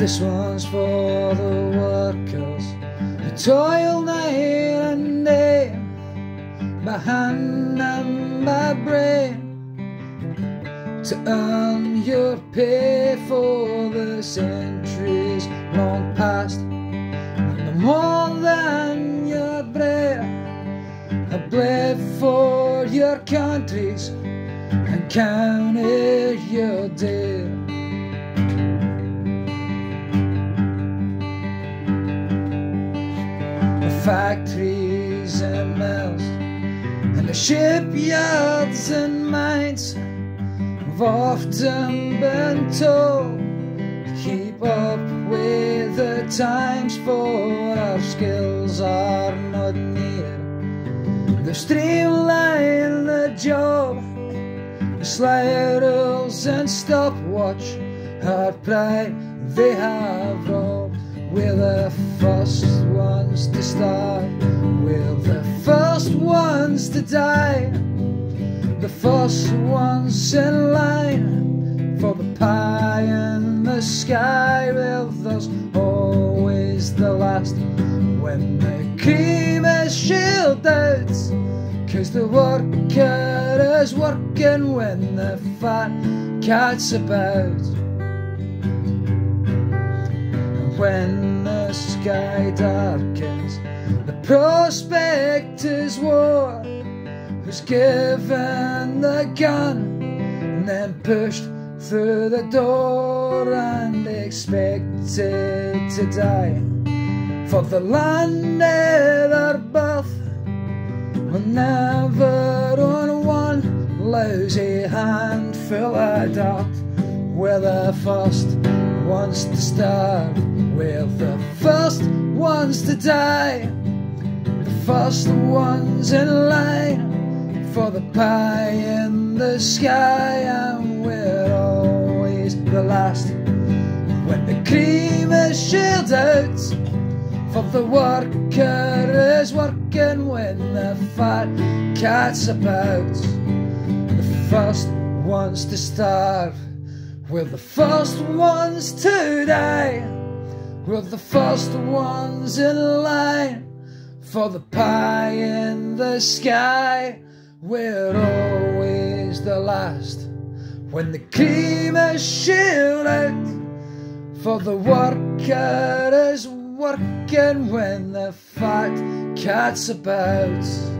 This one's for the workers who toil night and day by hand and by brain to earn your pay for the centuries long past. No more than your bread, a bled for your countries and counted your dead. Factories and mills and the shipyards and mines have often been told to keep up with the times for our skills are not needed. They streamline the job, the sliders and stopwatch, our pride they have robbed. We're the first ones to start, we're the first ones to die the first ones in line for the pie in the sky. Well, there's always the last when the cream is shelled out. Cause the worker is working when the fat cat's about. When the sky darkens, the prospect is war Who's given the gun and then pushed through the door and expected to die. For the land of their birth will never on one lousy handful of dirt. We're the first ones to starve, we're the first ones to die, the first ones in line for the pie in the sky, and we're always the last when the cream is shelled out. For the worker is working when the fat cat's about. The first ones to starve, we're the first ones to die. We're the first ones in line for the pie in the sky. We're always the last when the cream is shelled out. For the worker is working when the fat cat's about.